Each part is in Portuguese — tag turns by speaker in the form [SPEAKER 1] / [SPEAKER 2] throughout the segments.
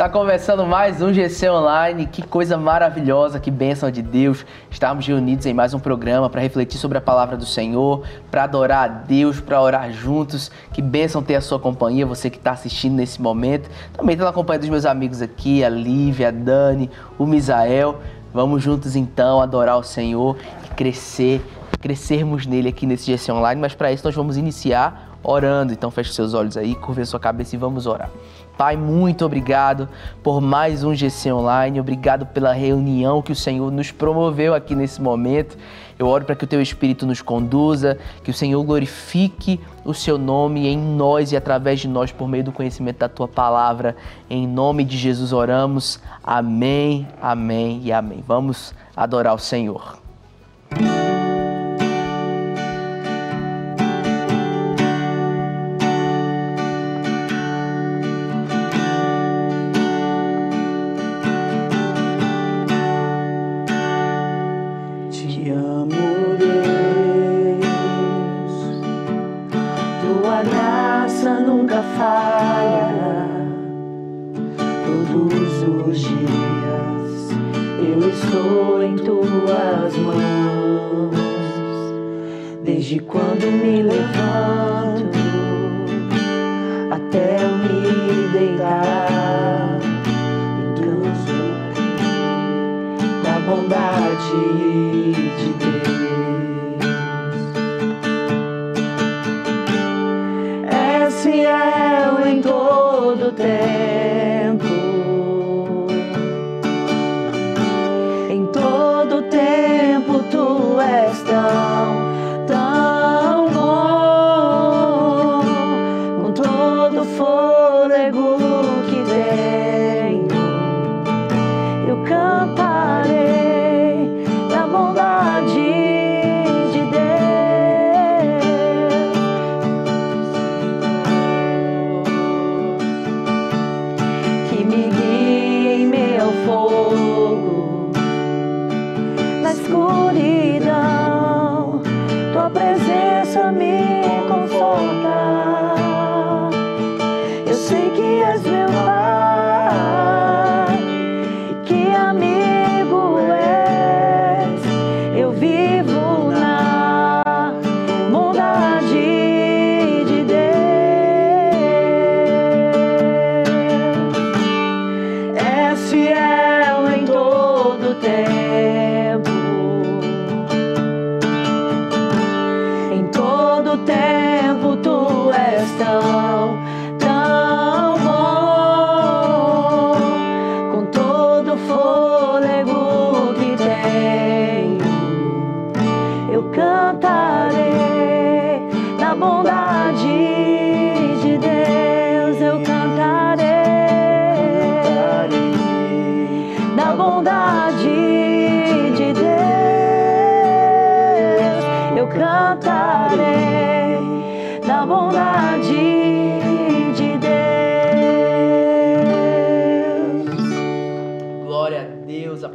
[SPEAKER 1] Está começando mais um GC Online. Que coisa maravilhosa, que bênção de Deus estarmos reunidos em mais um programa para refletir sobre a palavra do Senhor, para adorar a Deus, para orar juntos. Que bênção ter a sua companhia, você que está assistindo nesse momento. Também estou na companhia dos meus amigos aqui, a Lívia, a Dani, o Misael. Vamos juntos então adorar o Senhor e crescer, crescermos nele aqui nesse GC Online. Mas para isso nós vamos iniciar orando. Então feche seus olhos aí, curva a sua cabeça e vamos orar. Pai, muito obrigado por mais um GC Online, obrigado pela reunião que o Senhor nos promoveu aqui nesse momento. Eu oro para que o Teu Espírito nos conduza, que o Senhor glorifique o Seu nome em nós e através de nós por meio do conhecimento da Tua palavra. Em nome de Jesus oramos. Amém, amém e amém. Vamos adorar o Senhor.
[SPEAKER 2] Bondade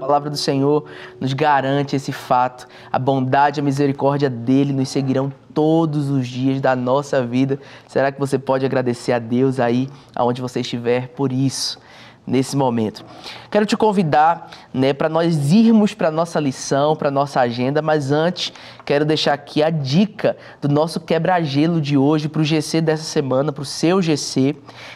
[SPEAKER 1] palavra do Senhor nos garante esse fato. A bondade e a misericórdia dele nos seguirão todos os dias da nossa vida. Será que você pode agradecer a Deus aí, aonde você estiver, por isso? Nesse momento. Quero te convidar né, para nós irmos para a nossa lição, para a nossa agenda, mas antes quero deixar aqui a dica do nosso quebra-gelo de hoje para o GC dessa semana, para o seu GC.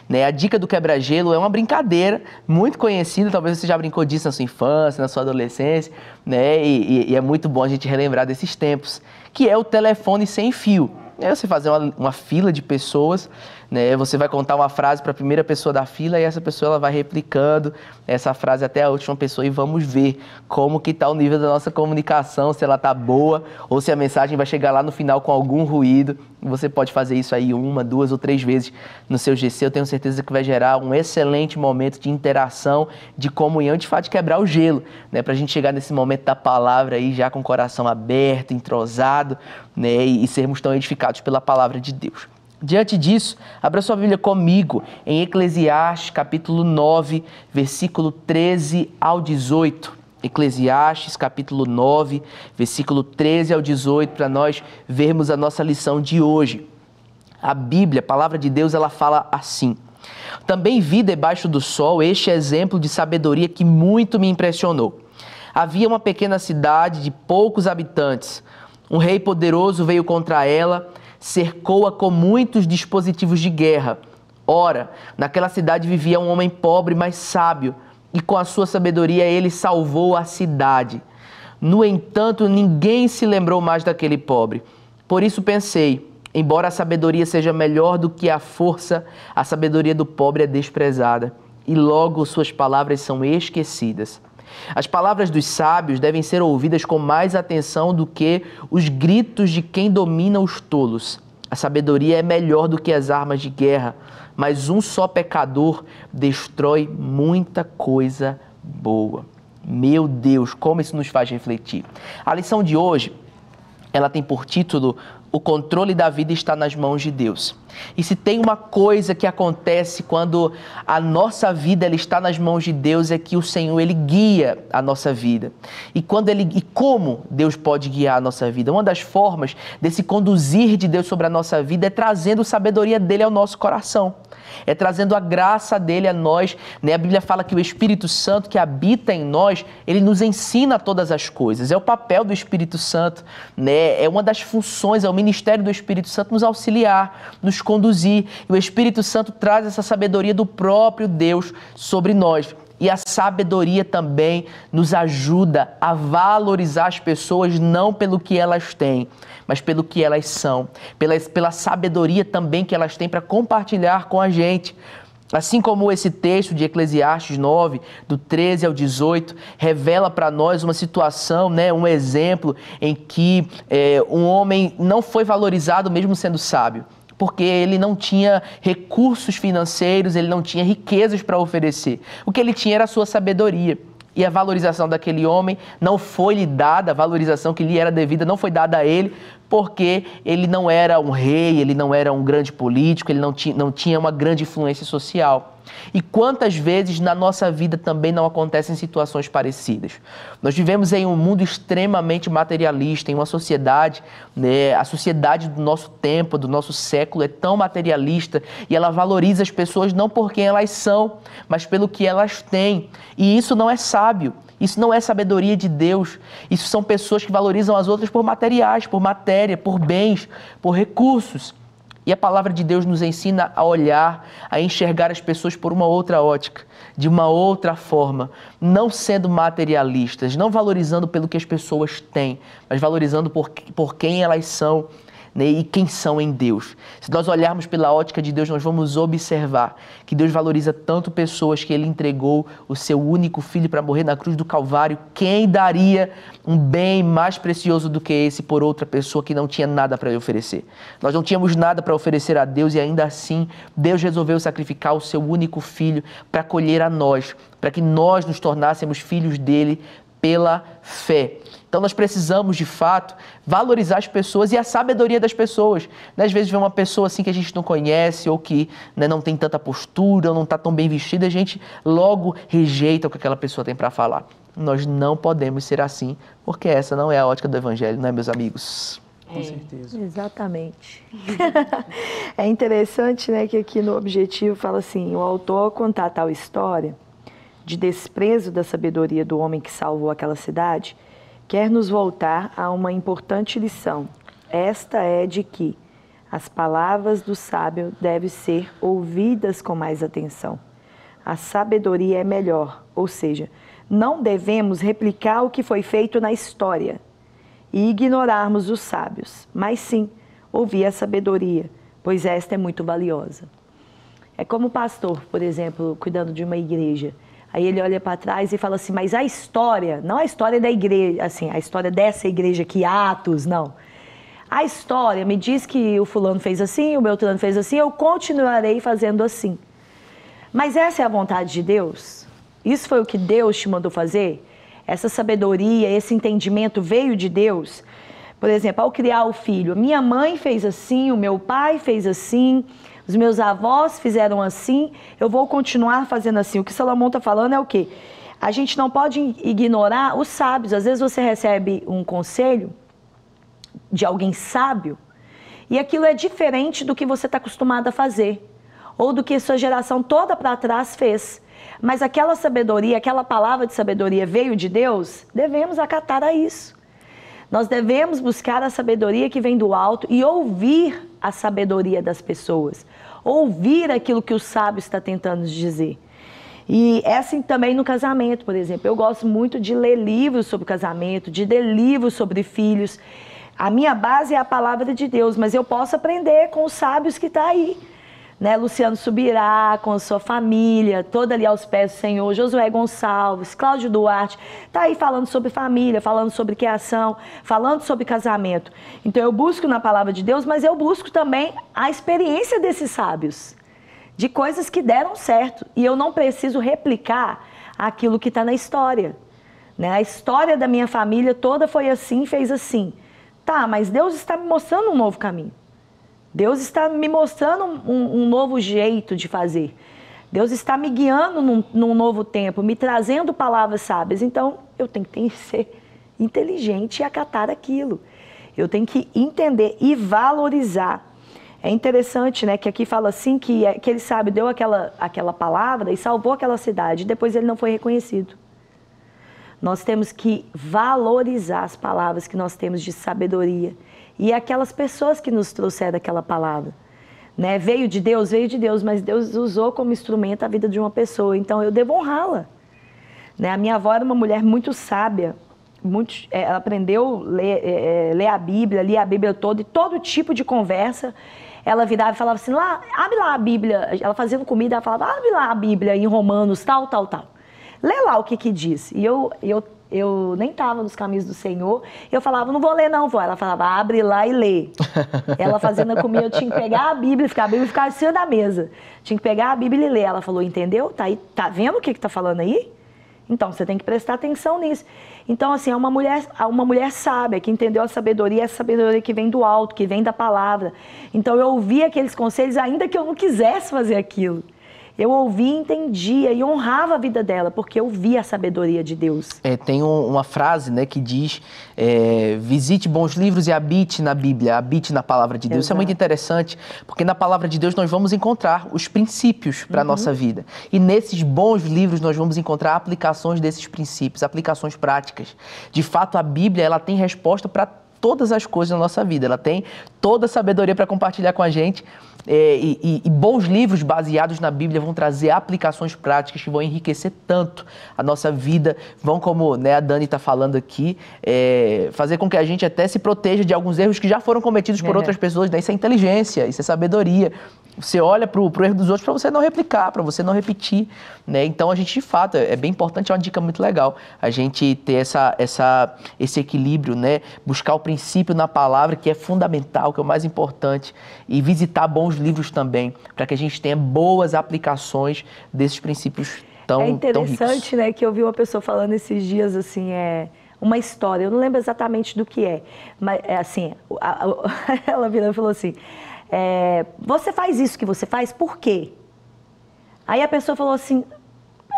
[SPEAKER 1] Né? A dica do quebra-gelo é uma brincadeira muito conhecida, talvez você já brincou disso na sua infância, na sua adolescência, né? e, e- e é muito bom a gente relembrar desses tempos, que é o telefone sem fio. É você fazer uma, uma fila de pessoas, né? Você vai contar uma frase para a primeira pessoa da fila e essa pessoa ela vai replicando essa frase até a última pessoa e vamos ver como que tá o nível da nossa comunicação, se ela tá boa ou se a mensagem vai chegar lá no final com algum ruído. Você pode fazer isso aí uma, duas ou três vezes no seu GC. Eu tenho certeza que vai gerar um excelente momento de interação, de comunhão, de fato de quebrar o gelo, né? Para a gente chegar nesse momento da palavra aí já com o coração aberto, entrosado, né? E, e sermos tão edificados pela palavra de Deus. Diante disso, abra sua Bíblia comigo em Eclesiastes, capítulo 9, versículo 13 ao 18. Eclesiastes, capítulo 9, versículo 13 ao 18, para nós vermos a nossa lição de hoje. A Bíblia, a palavra de Deus, ela fala assim: Também vi debaixo do sol este exemplo de sabedoria que muito me impressionou. Havia uma pequena cidade de poucos habitantes. Um rei poderoso veio contra ela, cercou-a com muitos dispositivos de guerra. Ora, naquela cidade vivia um homem pobre, mas sábio, e com a sua sabedoria ele salvou a cidade. No entanto, ninguém se lembrou mais daquele pobre. Por isso pensei, embora a sabedoria seja melhor do que a força, a sabedoria do pobre é desprezada, e logo suas palavras são esquecidas. As palavras dos sábios devem ser ouvidas com mais atenção do que os gritos de quem domina os tolos. A sabedoria é melhor do que as armas de guerra, mas um só pecador destrói muita coisa boa. Meu Deus, como isso nos faz refletir. A lição de hoje, ela tem por título o controle da vida está nas mãos de Deus. E se tem uma coisa que acontece quando a nossa vida ela está nas mãos de Deus é que o Senhor ele guia a nossa vida. E quando ele e como Deus pode guiar a nossa vida? Uma das formas desse conduzir de Deus sobre a nossa vida é trazendo sabedoria dele ao nosso coração é trazendo a graça dele a nós. Né? A Bíblia fala que o Espírito Santo que habita em nós, ele nos ensina todas as coisas. É o papel do Espírito Santo, né? é uma das funções, é o ministério do Espírito Santo nos auxiliar, nos conduzir. E o Espírito Santo traz essa sabedoria do próprio Deus sobre nós. E a sabedoria também nos ajuda a valorizar as pessoas não pelo que elas têm, mas pelo que elas são, pela, pela sabedoria também que elas têm para compartilhar com a gente. Assim como esse texto de Eclesiastes 9, do 13 ao 18, revela para nós uma situação, né, um exemplo em que é, um homem não foi valorizado mesmo sendo sábio porque ele não tinha recursos financeiros, ele não tinha riquezas para oferecer. O que ele tinha era a sua sabedoria. E a valorização daquele homem não foi lhe dada, a valorização que lhe era devida não foi dada a ele, porque ele não era um rei, ele não era um grande político, ele não tinha, não tinha uma grande influência social. E quantas vezes na nossa vida também não acontecem situações parecidas? Nós vivemos em um mundo extremamente materialista, em uma sociedade, né, a sociedade do nosso tempo, do nosso século é tão materialista e ela valoriza as pessoas não por quem elas são, mas pelo que elas têm. E isso não é sábio. Isso não é sabedoria de Deus. Isso são pessoas que valorizam as outras por materiais, por matéria, por bens, por recursos. E a palavra de Deus nos ensina a olhar, a enxergar as pessoas por uma outra ótica, de uma outra forma, não sendo materialistas, não valorizando pelo que as pessoas têm, mas valorizando por, por quem elas são né, e quem são em Deus. Se nós olharmos pela ótica de Deus, nós vamos observar que Deus valoriza tanto pessoas que Ele entregou o seu único filho para morrer na cruz do Calvário. Quem daria um bem mais precioso do que esse por outra pessoa que não tinha nada para oferecer? Nós não tínhamos nada para oferecer a Deus e ainda assim Deus resolveu sacrificar o seu único filho para colher a nós, para que nós nos tornássemos filhos dele pela fé. Então nós precisamos, de fato, valorizar as pessoas e a sabedoria das pessoas. Né, às vezes vê uma pessoa assim que a gente não conhece ou que né, não tem tanta postura, ou não está tão bem vestida, a gente logo rejeita o que aquela pessoa tem para falar. Nós não podemos ser assim, porque essa não é a ótica do Evangelho, não é, meus amigos?
[SPEAKER 2] Com é, certeza. Exatamente. é interessante né, que aqui no objetivo fala assim: o autor contar tal história de desprezo da sabedoria do homem que salvou aquela cidade quer nos voltar a uma importante lição. Esta é de que as palavras do sábio devem ser ouvidas com mais atenção. A sabedoria é melhor, ou seja, não devemos replicar o que foi feito na história e ignorarmos os sábios, mas sim ouvir a sabedoria, pois esta é muito valiosa. É como pastor, por exemplo, cuidando de uma igreja. Aí ele olha para trás e fala assim: mas a história, não a história da igreja, assim, a história dessa igreja que Atos, não. A história me diz que o fulano fez assim, o Beltrano fez assim, eu continuarei fazendo assim. Mas essa é a vontade de Deus? Isso foi o que Deus te mandou fazer? Essa sabedoria, esse entendimento veio de Deus? Por exemplo, ao criar o filho, minha mãe fez assim, o meu pai fez assim, os meus avós fizeram assim, eu vou continuar fazendo assim. O que Salomão está falando é o quê? A gente não pode ignorar os sábios. Às vezes você recebe um conselho de alguém sábio e aquilo é diferente do que você está acostumado a fazer. ou do que sua geração toda para trás fez. Mas aquela sabedoria, aquela palavra de sabedoria veio de Deus, devemos acatar a isso. Nós devemos buscar a sabedoria que vem do alto e ouvir a sabedoria das pessoas, ouvir aquilo que o sábio está tentando dizer. E é assim também no casamento, por exemplo. Eu gosto muito de ler livros sobre casamento, de ler livros sobre filhos. A minha base é a palavra de Deus, mas eu posso aprender com os sábios que estão tá aí né? Luciano Subirá, com a sua família, toda ali aos pés do Senhor, Josué Gonçalves, Cláudio Duarte, tá aí falando sobre família, falando sobre criação, falando sobre casamento. Então eu busco na palavra de Deus, mas eu busco também a experiência desses sábios, de coisas que deram certo, e eu não preciso replicar aquilo que está na história. Né? A história da minha família toda foi assim, fez assim. Tá, mas Deus está me mostrando um novo caminho. Deus está me mostrando um, um novo jeito de fazer. Deus está me guiando num, num, novo tempo, me trazendo palavras sábias. Então, eu tenho que ser inteligente e acatar aquilo. Eu tenho que entender e valorizar. É interessante, né, que aqui fala assim que aquele é, sábio deu aquela, aquela palavra e salvou aquela cidade, depois ele não foi reconhecido. Nós temos que valorizar as palavras que nós temos de sabedoria e aquelas pessoas que nos trouxeram aquela palavra. Né? Veio de Deus, veio de Deus, mas Deus usou como instrumento a vida de uma pessoa, então eu devo honrá-la. Né? A minha avó era uma mulher muito sábia, muito, é, ela aprendeu ler, é, é, ler a Bíblia, lia a Bíblia toda, e todo tipo de conversa, ela virava e falava assim, lá, abre lá a Bíblia, ela fazendo comida, ela falava, abre lá a Bíblia em Romanos, tal, tal, tal. Lê lá o que que diz. E eu, eu eu nem estava nos caminhos do Senhor. Eu falava, não vou ler não, vó. Ela falava, abre lá e lê. ela fazendo comigo, eu tinha que pegar a Bíblia, ficar a Bíblia ficar em cima da mesa. Tinha que pegar a Bíblia e ler. Ela falou, entendeu? Tá, aí, tá vendo o que está falando aí? Então, você tem que prestar atenção nisso. Então, assim, é uma mulher, uma mulher sábia, que entendeu a sabedoria, essa sabedoria que vem do alto, que vem da palavra. Então, eu ouvi aqueles conselhos, ainda que eu não quisesse fazer aquilo. Eu ouvia, entendia e honrava a vida dela, porque eu via a sabedoria de Deus.
[SPEAKER 1] É, tem um, uma frase né, que diz: é, visite bons livros e habite na Bíblia, habite na palavra de Deus. Exato. Isso é muito interessante, porque na palavra de Deus nós vamos encontrar os princípios para a uhum. nossa vida. E nesses bons livros nós vamos encontrar aplicações desses princípios, aplicações práticas. De fato, a Bíblia ela tem resposta para todas as coisas na nossa vida. Ela tem toda a sabedoria para compartilhar com a gente. É, e, e, bons livros baseados na Bíblia vão trazer aplicações práticas que vão enriquecer tanto a nossa vida, vão, como né, a Dani está falando aqui, é, fazer com que a gente até se proteja de alguns erros que já foram cometidos por é. outras pessoas. Né? Isso é inteligência, isso é sabedoria. Você olha para o erro dos outros para você não replicar, para você não repetir. Né? Então, a gente, de fato, é, bem importante, é uma dica muito legal, a gente ter essa, essa, esse equilíbrio, né? buscar o princípio na palavra, que é fundamental, que é o mais importante, e visitar bons livros também, para que a gente tenha boas aplicações desses princípios tão
[SPEAKER 2] É interessante,
[SPEAKER 1] né,
[SPEAKER 2] que eu vi uma pessoa falando esses dias, assim, é uma história, eu não lembro exatamente do que é, mas é assim, a, a, ela virou e falou assim, é, você faz isso que você faz, por quê? Aí a pessoa falou assim,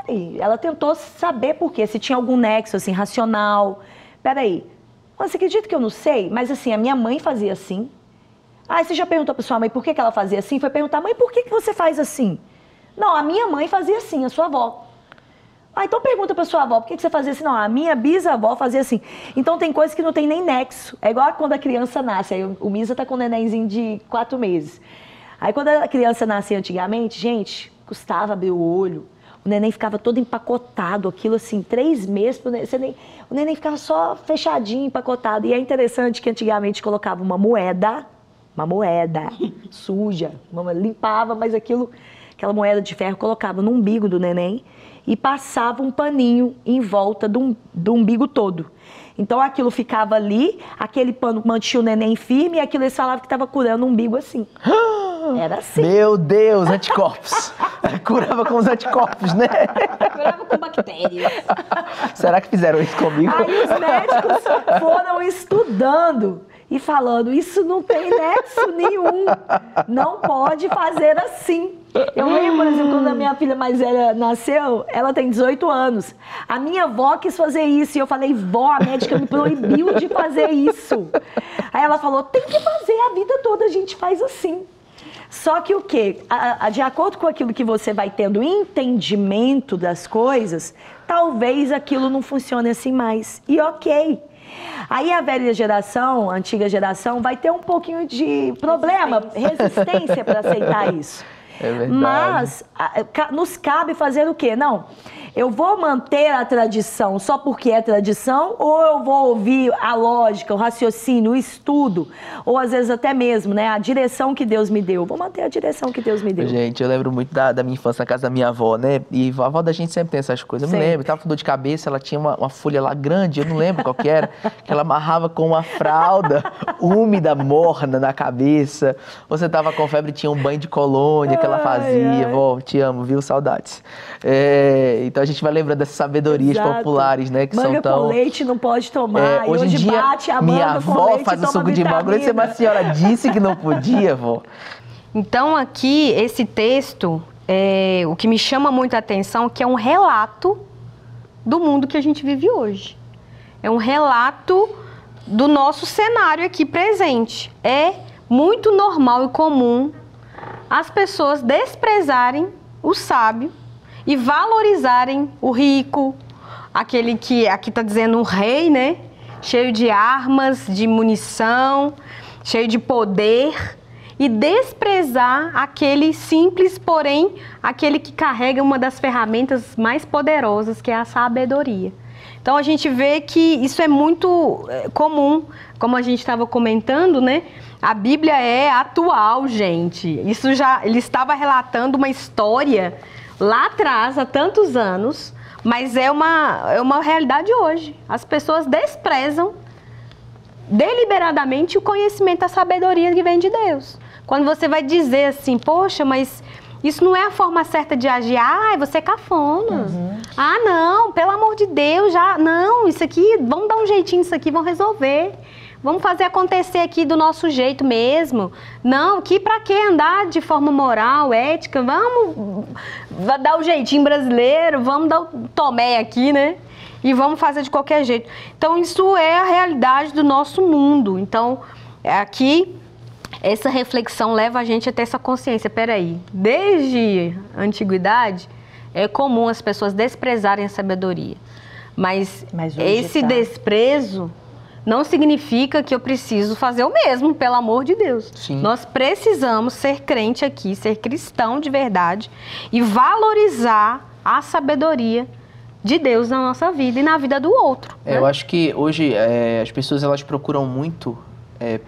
[SPEAKER 2] peraí, ela tentou saber por quê, se tinha algum nexo, assim, racional. Peraí, você acredita que eu não sei? Mas assim, a minha mãe fazia assim. Ah, você já perguntou para sua mãe por que, que ela fazia assim? Foi perguntar, mãe, por que, que você faz assim? Não, a minha mãe fazia assim, a sua avó. Ah, então pergunta para sua avó, por que, que você fazia assim? Não, a minha bisavó fazia assim. Então tem coisas que não tem nem nexo. É igual quando a criança nasce. Aí o Misa tá com um nenenzinho de quatro meses. Aí quando a criança nascia antigamente, gente, custava abrir o olho. O neném ficava todo empacotado, aquilo assim, três meses, neném, o neném ficava só fechadinho, empacotado. E é interessante que antigamente colocava uma moeda, uma moeda suja, limpava, mas aquilo, aquela moeda de ferro colocava no umbigo do neném e passava um paninho em volta do, do umbigo todo. Então aquilo ficava ali, aquele pano mantinha o neném firme e aquilo eles falavam que estava curando o umbigo assim. Era assim.
[SPEAKER 1] Meu Deus, anticorpos. Curava com os anticorpos, né?
[SPEAKER 2] Curava com bactérias.
[SPEAKER 1] Será que fizeram isso comigo?
[SPEAKER 2] Aí os médicos foram estudando e falando: isso não tem nexo nenhum. Não pode fazer assim. Eu lembro, por exemplo, quando a minha filha mais velha nasceu, ela tem 18 anos. A minha avó quis fazer isso e eu falei: vó, a médica me proibiu de fazer isso. Aí ela falou: tem que fazer, a vida toda a gente faz assim. Só que o quê? A, a, de acordo com aquilo que você vai tendo entendimento das coisas, talvez aquilo não funcione assim mais. E ok. Aí a velha geração, a antiga geração, vai ter um pouquinho de problema, resistência para aceitar isso.
[SPEAKER 1] É verdade.
[SPEAKER 2] Mas nos cabe fazer o quê? Não eu vou manter a tradição só porque é tradição ou eu vou ouvir a lógica, o raciocínio, o estudo, ou às vezes até mesmo, né, a direção que Deus me deu. Vou manter a direção que Deus me deu.
[SPEAKER 1] Gente, eu lembro muito da, da minha infância na casa da minha avó, né? E a avó da gente sempre tem essas coisas. Eu me lembro, tava com dor de cabeça, ela tinha uma, uma folha lá grande, eu não lembro qual que era, que ela amarrava com uma fralda úmida, morna na cabeça. Você tava com febre, tinha um banho de colônia que ela fazia. Ai, ai. Vó, te amo, viu? Saudades. É, então a gente vai lembrando dessas sabedorias Exato. populares, né? Que
[SPEAKER 2] manga
[SPEAKER 1] são tão.
[SPEAKER 2] com leite não pode tomar. É,
[SPEAKER 1] hoje, hoje em dia, bate a minha avó faz o suco de manga. Mas a senhora disse que não podia, vó.
[SPEAKER 3] Então aqui esse texto, é, o que me chama muito a atenção, é que é um relato do mundo que a gente vive hoje. É um relato do nosso cenário aqui presente. É muito normal e comum as pessoas desprezarem o sábio e valorizarem o rico, aquele que aqui está dizendo um rei, né? Cheio de armas, de munição, cheio de poder, e desprezar aquele simples, porém, aquele que carrega uma das ferramentas mais poderosas, que é a sabedoria. Então a gente vê que isso é muito é, comum, como a gente estava comentando, né? A Bíblia é atual, gente. Isso já ele estava relatando uma história lá atrás, há tantos anos, mas é uma, é uma realidade hoje. As pessoas desprezam deliberadamente o conhecimento, a sabedoria que vem de Deus. Quando você vai dizer assim, poxa, mas isso não é a forma certa de agir. Ah, você é cafona. Uhum. Ah, não, pelo amor de Deus, já. Não, isso aqui, vamos dar um jeitinho nisso aqui, vamos resolver. Vamos fazer acontecer aqui do nosso jeito mesmo. Não, que para que andar de forma moral, ética? Vamos dar o jeitinho brasileiro, vamos dar o tomé aqui, né? E vamos fazer de qualquer jeito. Então, isso é a realidade do nosso mundo. Então, aqui, essa reflexão leva a gente a ter essa consciência. Peraí, desde a antiguidade, é comum as pessoas desprezarem a sabedoria. Mas, Mas esse tá. desprezo não significa que eu preciso fazer o mesmo, pelo amor de Deus. Sim. Nós precisamos ser crente aqui, ser cristão de verdade e valorizar a sabedoria de Deus na nossa vida e na vida do outro.
[SPEAKER 1] É, né? Eu acho que hoje é, as pessoas elas procuram muito é,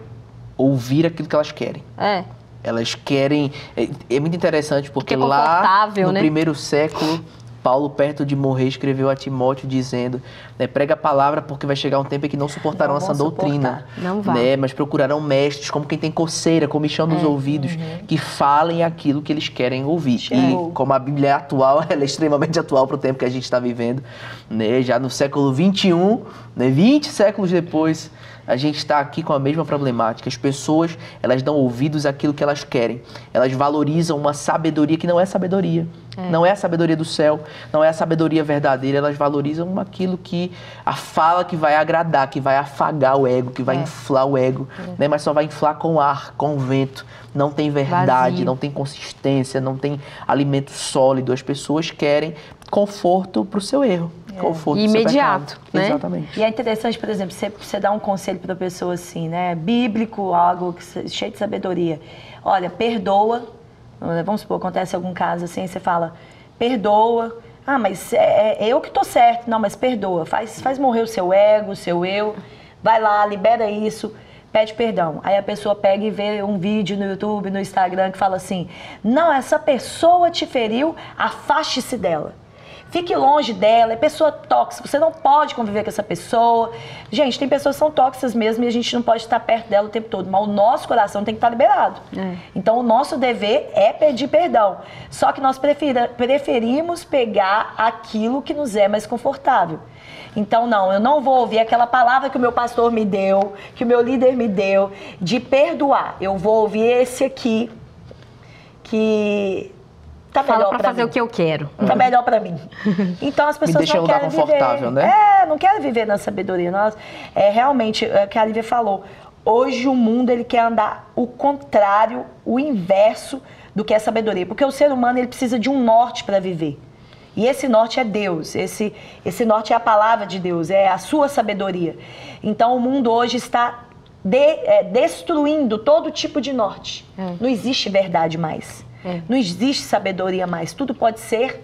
[SPEAKER 1] ouvir aquilo que elas querem.
[SPEAKER 3] É.
[SPEAKER 1] Elas querem. É, é muito interessante porque, porque é lá no né? primeiro século Paulo, perto de morrer, escreveu a Timóteo dizendo: né, prega a palavra porque vai chegar um tempo em que não suportarão não essa doutrina.
[SPEAKER 3] Não vai.
[SPEAKER 1] Né, mas procurarão mestres, como quem tem coceira, comichão nos é, ouvidos, uhum. que falem aquilo que eles querem ouvir. E como a Bíblia é atual, ela é extremamente atual para o tempo que a gente está vivendo. Né, já no século 21, né, 20 séculos depois a gente está aqui com a mesma problemática. As pessoas, elas dão ouvidos àquilo que elas querem. Elas valorizam uma sabedoria que não é sabedoria. É. Não é a sabedoria do céu, não é a sabedoria verdadeira. Elas valorizam aquilo que a fala que vai agradar, que vai afagar o ego, que vai é. inflar o ego, é. né? mas só vai inflar com ar, com vento. Não tem verdade, Vazio. não tem consistência, não tem alimento sólido. As pessoas querem conforto para o seu erro.
[SPEAKER 3] É. Conforto imediato, né?
[SPEAKER 1] Exatamente.
[SPEAKER 2] E é interessante, por exemplo, você, você dá um conselho para a pessoa assim, né? Bíblico, algo que, cheio de sabedoria. Olha, perdoa. Vamos supor, acontece algum caso assim, você fala, perdoa. Ah, mas é, é eu que tô certo. Não, mas perdoa. Faz, faz morrer o seu ego, o seu eu. Vai lá, libera isso pede perdão. Aí a pessoa pega e vê um vídeo no YouTube, no Instagram que fala assim: "Não, essa pessoa te feriu, afaste-se dela". Fique longe dela, é pessoa tóxica, você não pode conviver com essa pessoa. Gente, tem pessoas que são tóxicas mesmo e a gente não pode estar perto dela o tempo todo, mas o nosso coração tem que estar liberado. É. Então, o nosso dever é pedir perdão. Só que nós preferimos pegar aquilo que nos é mais confortável. Então, não, eu não vou ouvir aquela palavra que o meu pastor me deu, que o meu líder me deu, de perdoar. Eu vou ouvir esse aqui, que tá
[SPEAKER 3] Fala
[SPEAKER 2] para
[SPEAKER 3] fazer
[SPEAKER 2] mim.
[SPEAKER 3] o que eu quero.
[SPEAKER 2] Tá melhor para mim. Então as pessoas
[SPEAKER 1] Me
[SPEAKER 2] não querem
[SPEAKER 1] confortável,
[SPEAKER 2] viver.
[SPEAKER 1] né?
[SPEAKER 2] É, não querem viver na sabedoria. Nós, é realmente é o que a Lívia falou. Hoje o mundo ele quer andar o contrário, o inverso do que é sabedoria, porque o ser humano ele precisa de um norte para viver. E esse norte é Deus, esse, esse norte é a palavra de Deus, é a sua sabedoria. Então o mundo hoje está de, é, destruindo todo tipo de norte. É. Não existe verdade mais. É. Não existe sabedoria mais. Tudo pode ser,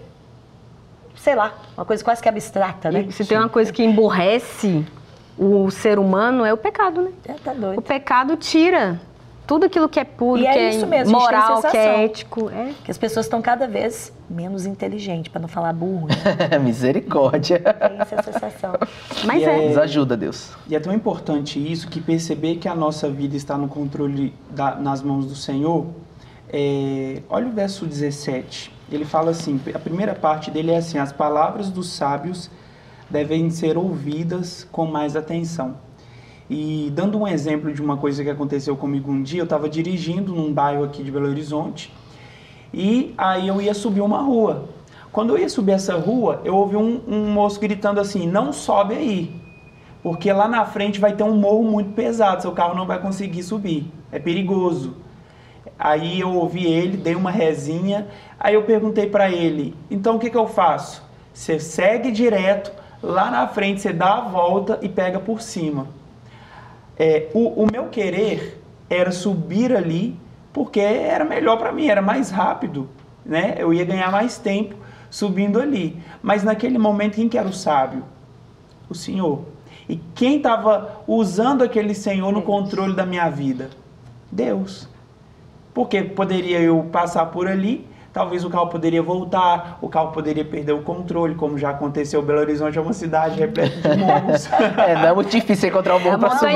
[SPEAKER 2] sei lá, uma coisa quase que abstrata, né?
[SPEAKER 3] E se tem uma coisa que emborrece o ser humano é o pecado, né?
[SPEAKER 2] É, tá doido.
[SPEAKER 3] O pecado tira tudo aquilo que é puro, é que é mesmo, moral, que é ético. É.
[SPEAKER 2] Que as pessoas estão cada vez menos inteligentes, para não falar burro.
[SPEAKER 1] Né? Misericórdia.
[SPEAKER 2] É essa sensação.
[SPEAKER 3] Mas é.
[SPEAKER 1] Nos ajuda, Deus.
[SPEAKER 4] E é tão importante isso que perceber que a nossa vida está no controle da, nas mãos do Senhor. É, olha o verso 17. Ele fala assim: a primeira parte dele é assim: as palavras dos sábios devem ser ouvidas com mais atenção. E dando um exemplo de uma coisa que aconteceu comigo um dia, eu estava dirigindo num bairro aqui de Belo Horizonte e aí eu ia subir uma rua. Quando eu ia subir essa rua, eu ouvi um, um moço gritando assim: não sobe aí, porque lá na frente vai ter um morro muito pesado, seu carro não vai conseguir subir, é perigoso. Aí eu ouvi ele, dei uma rezinha, aí eu perguntei para ele: então o que, que eu faço? Você segue direto, lá na frente você dá a volta e pega por cima. É, o, o meu querer era subir ali porque era melhor para mim, era mais rápido, né? Eu ia ganhar mais tempo subindo ali. Mas naquele momento, quem que era o sábio? O Senhor. E quem estava usando aquele Senhor no controle da minha vida? Deus. Porque poderia eu passar por ali talvez o carro poderia voltar, o carro poderia perder o controle, como já aconteceu. Belo Horizonte é uma cidade repleta de morros.
[SPEAKER 1] é, não é muito difícil encontrar um morro para subir.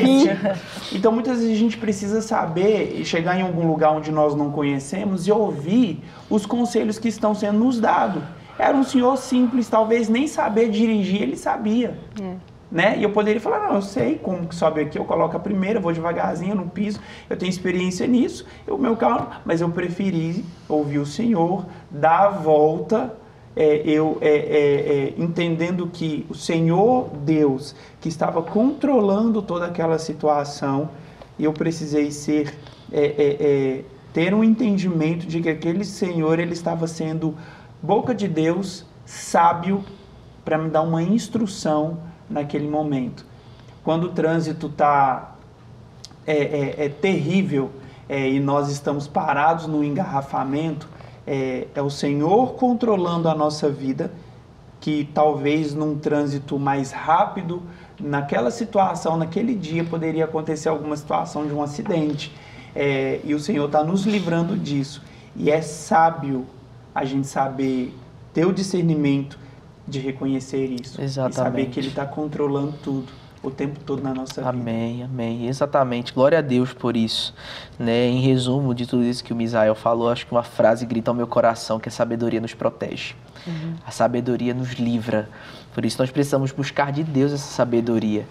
[SPEAKER 3] Fim.
[SPEAKER 4] Então, muitas vezes a gente precisa saber e chegar em algum lugar onde nós não conhecemos e ouvir os conselhos que estão sendo nos dados. Era um senhor simples, talvez nem saber dirigir, ele sabia. É né? E eu poderia falar, não, eu sei como que sobe aqui, eu coloco a primeira, vou devagarzinho no piso, eu tenho experiência nisso, o meu carro, mas eu preferi ouvir o Senhor, dar a volta, é, eu é, é, é, entendendo que o Senhor Deus, que estava controlando toda aquela situação, eu precisei ser, é, é, ter um entendimento de que aquele Senhor, ele estava sendo boca de Deus, sábio, para me dar uma instrução naquele momento. Quando o trânsito está é, é, é, terrível é, e nós estamos parados no engarrafamento, é, é o Senhor controlando a nossa vida, que talvez num trânsito mais rápido, naquela situação, naquele dia, poderia acontecer alguma situação de um acidente. É, e o Senhor está nos livrando disso. E é sábio a gente saber ter o discernimento de reconhecer isso.
[SPEAKER 1] Exatamente.
[SPEAKER 4] E saber que Ele está controlando tudo o tempo todo na nossa
[SPEAKER 1] vida. Amém, amém. Exatamente. Glória a Deus por isso. Né? Em resumo de tudo isso que o Misael falou, acho que uma frase grita ao meu coração que a sabedoria nos protege. Uhum. A sabedoria nos livra. Por isso nós precisamos buscar de Deus essa sabedoria.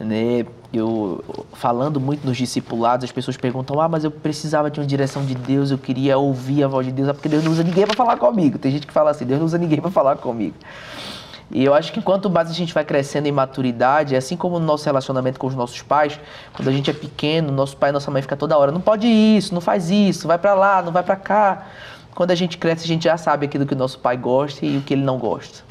[SPEAKER 1] Né? Eu falando muito nos discipulados, as pessoas perguntam: "Ah, mas eu precisava de uma direção de Deus, eu queria ouvir a voz de Deus, ah, porque Deus não usa ninguém para falar comigo". Tem gente que fala assim: "Deus não usa ninguém para falar comigo". E eu acho que quanto mais a gente vai crescendo em maturidade, assim como no nosso relacionamento com os nossos pais, quando a gente é pequeno, nosso pai e nossa mãe fica toda hora, não pode isso, não faz isso, vai para lá, não vai para cá. Quando a gente cresce, a gente já sabe aquilo que o nosso pai gosta e o que ele não gosta.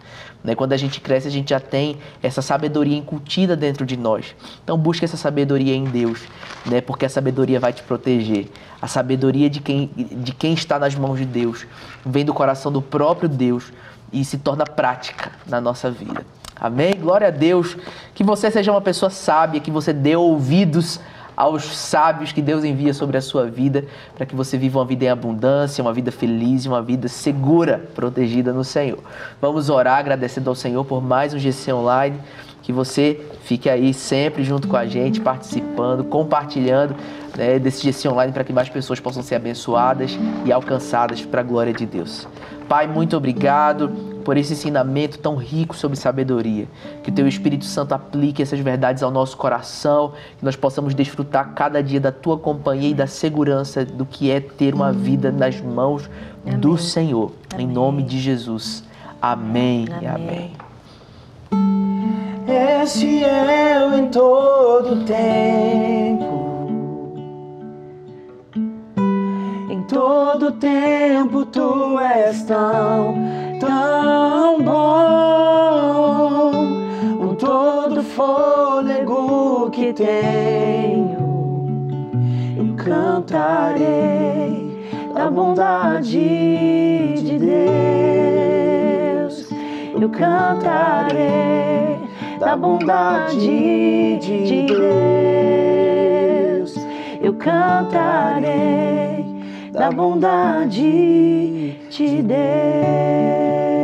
[SPEAKER 1] Né? Quando a gente cresce, a gente já tem essa sabedoria incutida dentro de nós. Então busque essa sabedoria em Deus, né? porque a sabedoria vai te proteger. A sabedoria de quem, de quem está nas mãos de Deus vem do coração do próprio Deus e se torna prática na nossa vida. Amém? Glória a Deus. Que você seja uma pessoa sábia, que você dê ouvidos aos sábios que Deus envia sobre a sua vida, para que você viva uma vida em abundância, uma vida feliz uma vida segura, protegida no Senhor. Vamos orar agradecendo ao Senhor por mais um GC Online. Que você fique aí sempre junto com a gente, participando, compartilhando né, desse GC Online para que mais pessoas possam ser abençoadas e alcançadas para a glória de Deus. Pai, muito obrigado por esse ensinamento tão rico sobre sabedoria. Que Teu Espírito Santo aplique essas verdades ao nosso coração, que nós possamos desfrutar cada dia da Tua companhia e da segurança do que é ter uma vida nas mãos amém. do Senhor. Amém. Em nome de Jesus. Amém, amém. e amém.
[SPEAKER 2] és fiel em todo tempo. Em todo tempo tu és tão tenho, eu cantarei da bondade de Deus. Eu cantarei da bondade de Deus. Eu cantarei da bondade de Deus.